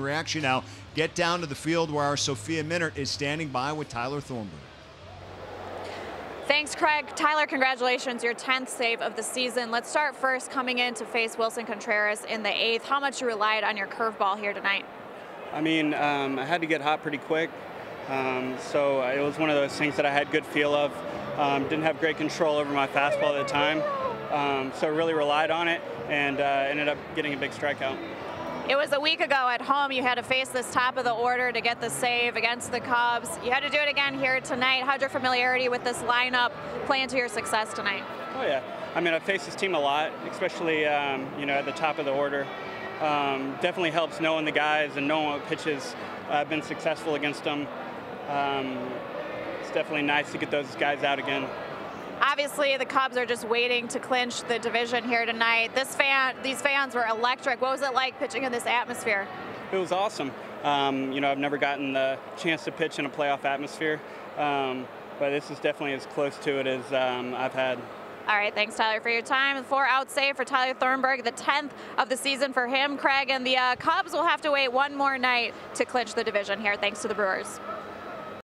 reaction now. Get down to the field where our Sophia Minnaert is standing by with Tyler Thornburg. Thanks, Craig. Tyler, congratulations, your 10th save of the season. Let's start first coming in to face Willson Contreras in the eighth. How much you relied on your curveball here tonight? I mean, um, I had to get hot pretty quick. Um, so it was one of those things that I had good feel of. Um, didn't have great control over my fastball at the time. Um, so really relied on it and uh, ended up getting a big strikeout. It was a week ago at home. You had to face this top of the order to get the save against the Cubs. You had to do it again here tonight. How'd your familiarity with this lineup play into your success tonight? Oh yeah, I mean I've faced this team a lot, especially um, you know at the top of the order. Um, definitely helps knowing the guys and knowing what pitches. I've been successful against them. Um, it's definitely nice to get those guys out again. Obviously, the Cubs are just waiting to clinch the division here tonight. This fan, these fans were electric. What was it like pitching in this atmosphere? It was awesome. Um, you know, I've never gotten the chance to pitch in a playoff atmosphere, um, but this is definitely as close to it as um, I've had. All right, thanks, Tyler, for your time. Four out save for Tyler Thornburg, the 10th of the season for him, Craig, and the uh, Cubs will have to wait one more night to clinch the division here, thanks to the Brewers.